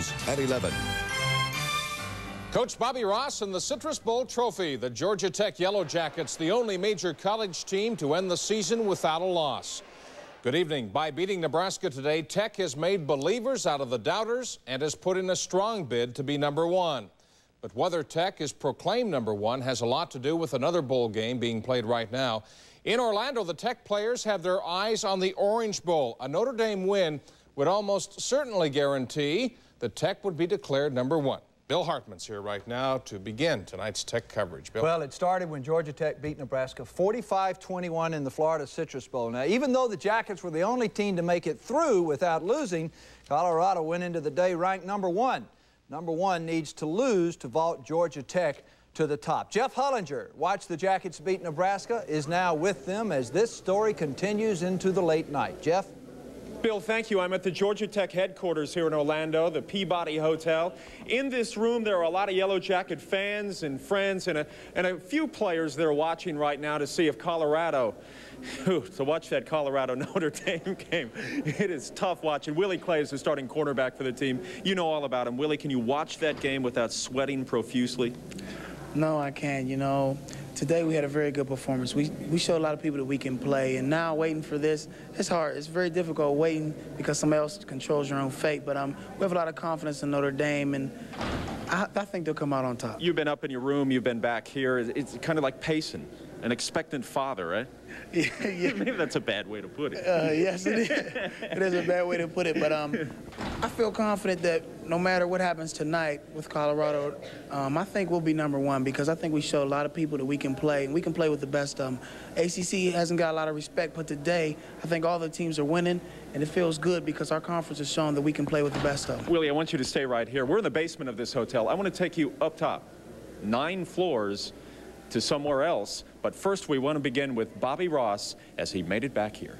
News at 11. Coach Bobby Ross and the Citrus Bowl Trophy. The Georgia Tech Yellow Jackets, the only major college team to end the season without a loss. Good evening. By beating Nebraska today, Tech has made believers out of the doubters and has put in a strong bid to be number one. But whether Tech is proclaimed number one has a lot to do with another bowl game being played right now. In Orlando, the Tech players have their eyes on the Orange Bowl. A Notre Dame win would almost certainly guarantee that Tech would be declared number one. Bill Hartman's here right now to begin tonight's Tech coverage. Bill. Well, it started when Georgia Tech beat Nebraska 45-21 in the Florida Citrus Bowl. Now, even though the Jackets were the only team to make it through without losing, Colorado went into the day ranked number one. Number one needs to lose to vault Georgia Tech to the top. Jeff Hullinger watched the Jackets beat Nebraska, is now with them as this story continues into the late night. Jeff? Bill, thank you. I'm at the Georgia Tech headquarters here in Orlando, the Peabody Hotel. In this room, there are a lot of Yellow Jacket fans and friends and a, and a few players that are watching right now to see if Colorado, whew, to watch that Colorado Notre Dame game. It is tough watching. Willie Clay is the starting cornerback for the team. You know all about him. Willie, can you watch that game without sweating profusely? No, I can't. You know, today we had a very good performance. We, we showed a lot of people that we can play, and now waiting for this, it's hard. It's very difficult waiting because somebody else controls your own fate. But um, we have a lot of confidence in Notre Dame, and I, I think they'll come out on top. You've been up in your room. You've been back here. It's kind of like pacing, an expectant father, right? yeah, yeah. Maybe that's a bad way to put it. Uh, yes, it is. it is a bad way to put it, but um, I feel confident that no matter what happens tonight with Colorado, um, I think we'll be number one because I think we show a lot of people that we can play, and we can play with the best. of them. ACC hasn't got a lot of respect, but today I think all the teams are winning, and it feels good because our conference has shown that we can play with the best of them. Willie, I want you to stay right here. We're in the basement of this hotel. I want to take you up top, nine floors to somewhere else. But first, we want to begin with Bobby Ross as he made it back here.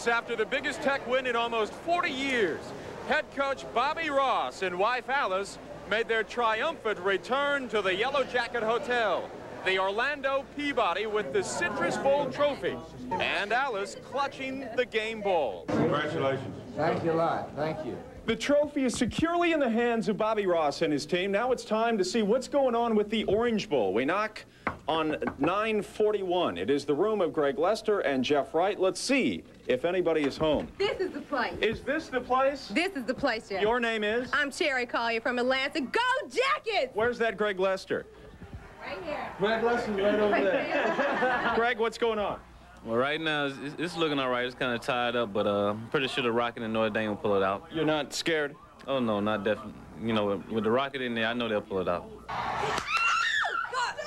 Hours after the biggest Tech win in almost 40 years, head coach Bobby Ross and wife Alice made their triumphant return to the Yellow Jacket Hotel. The Orlando Peabody with the Citrus Bowl trophy, and Alice clutching the game ball. Congratulations. Thank you a lot. Thank you. The trophy is securely in the hands of Bobby Ross and his team. Now it's time to see what's going on with the Orange Bowl. We knock on 941. It is the room of Greg Lester and Jeff Wright. Let's see if anybody is home. This is the place. Is this the place? This is the place, Jeff. Your name is? I'm Cherry Collier from Atlanta. Go Jackets! Where's that Greg Lester? Right here. Greg Lester right over there. Greg, what's going on? Well, right now, it's, it's looking all right. It's kind of tied up, but uh, I'm pretty sure the Rocket and Notre Dame will pull it out. You're not scared? Oh, no, not definitely. You know, with the Rocket in there, I know they'll pull it out.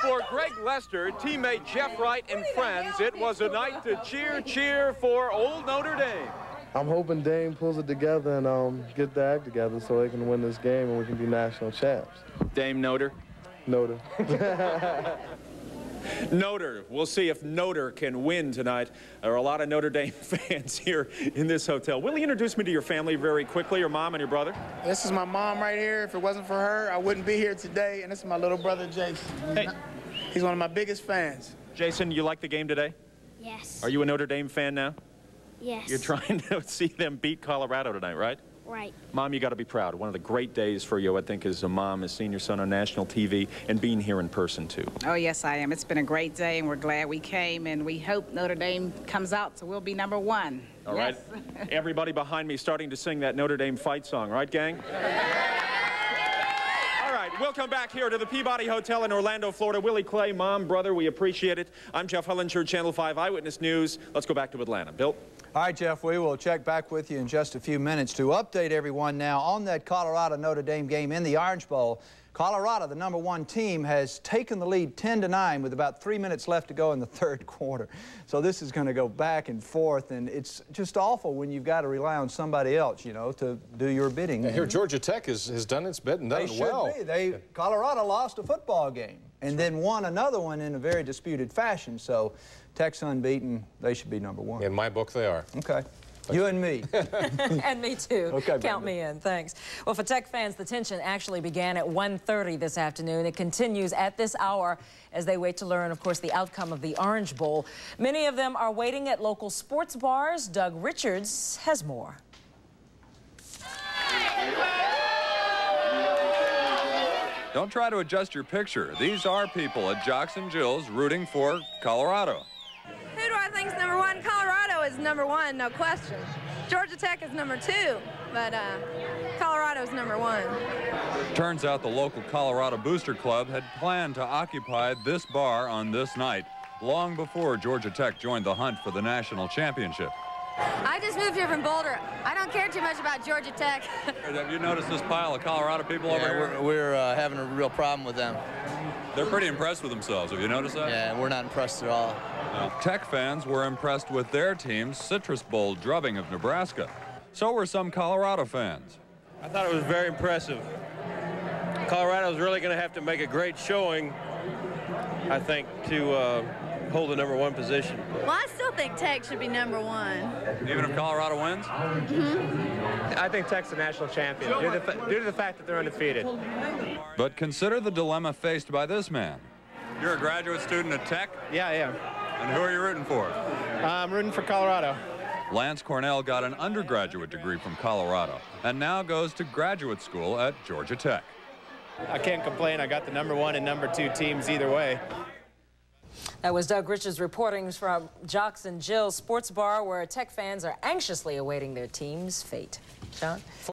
For Greg Lester, teammate Jeff Wright, and friends, it was a night to cheer, cheer for old Notre Dame. I'm hoping Dame pulls it together and um, get the act together so they can win this game and we can be national champs. Dame Notre? Notre. Notre. We'll see if Notre can win tonight. There are a lot of Notre Dame fans here in this hotel. Will you introduce me to your family very quickly, your mom and your brother? This is my mom right here. If it wasn't for her, I wouldn't be here today. And this is my little brother, Jason. Hey. He's one of my biggest fans. Jason, you like the game today? Yes. Are you a Notre Dame fan now? Yes. You're trying to see them beat Colorado tonight, right? Right. Mom, you got to be proud. One of the great days for you, I think, as a mom, is seeing your son on national TV and being here in person, too. Oh, yes, I am. It's been a great day, and we're glad we came, and we hope Notre Dame comes out, so we'll be number one. All yes. right. Everybody behind me starting to sing that Notre Dame fight song, right, gang? Right, we'll come back here to the Peabody Hotel in Orlando, Florida. Willie Clay, mom, brother, we appreciate it. I'm Jeff Hullinger, Channel 5 Eyewitness News. Let's go back to Atlanta. Bill? All right, Jeff, we will check back with you in just a few minutes to update everyone now on that Colorado Notre Dame game in the Orange Bowl. Colorado, the number one team, has taken the lead 10 to 9 with about three minutes left to go in the third quarter. So this is going to go back and forth, and it's just awful when you've got to rely on somebody else, you know, to do your bidding. Yeah, here, Georgia Tech has, has done its bit and done they it well. Be. They Colorado lost a football game and then won another one in a very disputed fashion. So Tech's unbeaten. They should be number one. In my book, they are. Okay. You and me. and me too. Okay, Count Brenda. me in. Thanks. Well, for Tech fans, the tension actually began at 1.30 this afternoon. It continues at this hour as they wait to learn, of course, the outcome of the Orange Bowl. Many of them are waiting at local sports bars. Doug Richards has more. Don't try to adjust your picture. These are people at Jocks and Jill's rooting for Colorado is number one, no question. Georgia Tech is number two, but uh, Colorado's number one. Turns out the local Colorado Booster Club had planned to occupy this bar on this night, long before Georgia Tech joined the hunt for the national championship. I just moved here from Boulder. I don't care too much about Georgia Tech. Have you noticed this pile of Colorado people over Yeah, here? we're, we're uh, having a real problem with them. They're pretty impressed with themselves. Have you noticed that? Yeah, we're not impressed at all. No. Tech fans were impressed with their team's Citrus Bowl drubbing of Nebraska. So were some Colorado fans. I thought it was very impressive. Colorado's really going to have to make a great showing, I think, to uh, hold the number one position. well, I still think Tech should be number one. Even if Colorado wins? I think Tech's the national champion due to, the, due to the fact that they're undefeated. But consider the dilemma faced by this man. You're a graduate student at Tech? Yeah, I am. And who are you rooting for? I'm rooting for Colorado. Lance Cornell got an undergraduate degree from Colorado and now goes to graduate school at Georgia Tech. I can't complain. I got the number one and number two teams either way. That was Doug Richards reporting from Jocks and Jill's Sports Bar, where Tech fans are anxiously awaiting their team's fate. John?